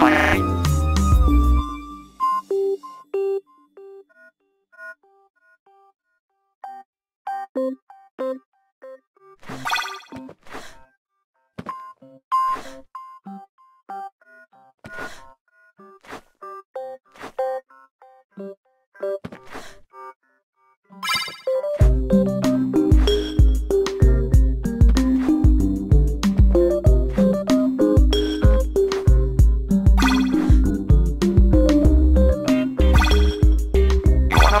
bye